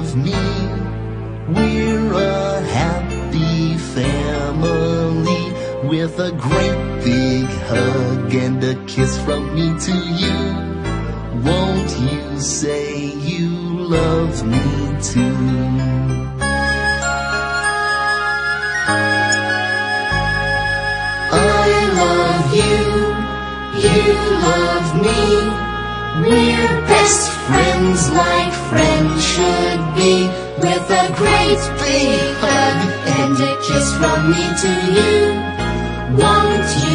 of me. We're a happy family with a great big hug and a kiss from me to you. Won't you say you love me too? I love you, you love me, we're best friends like with a great big hug and a kiss from me to you. Won't you